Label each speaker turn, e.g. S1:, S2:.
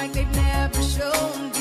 S1: like they've never shown